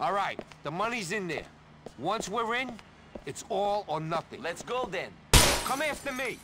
All right, the money's in there. Once we're in, it's all or nothing. Let's go then. Come after me.